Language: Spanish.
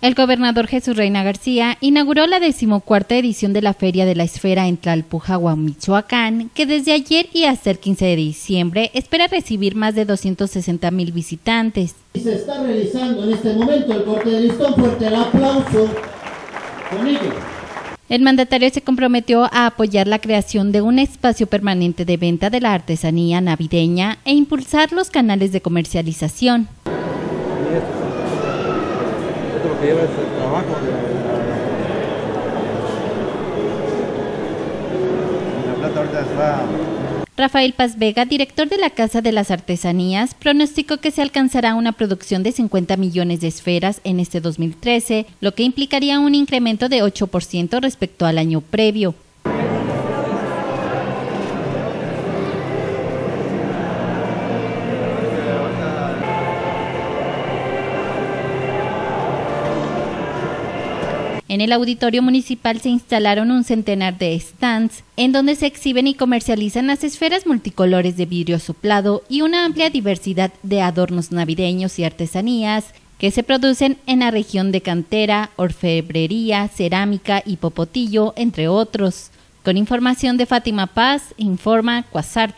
El gobernador Jesús Reina García inauguró la decimocuarta edición de la Feria de la Esfera en Tlalpujagua, Michoacán, que desde ayer y hasta el 15 de diciembre espera recibir más de 260 mil visitantes. Se está realizando en este momento el corte de listón, fuerte el aplauso con ellos. El mandatario se comprometió a apoyar la creación de un espacio permanente de venta de la artesanía navideña e impulsar los canales de comercialización. Rafael Paz Vega, director de la Casa de las Artesanías, pronosticó que se alcanzará una producción de 50 millones de esferas en este 2013, lo que implicaría un incremento de 8% respecto al año previo. En el auditorio municipal se instalaron un centenar de stands en donde se exhiben y comercializan las esferas multicolores de vidrio soplado y una amplia diversidad de adornos navideños y artesanías que se producen en la región de cantera, orfebrería, cerámica y popotillo, entre otros. Con información de Fátima Paz, informa Cuasar.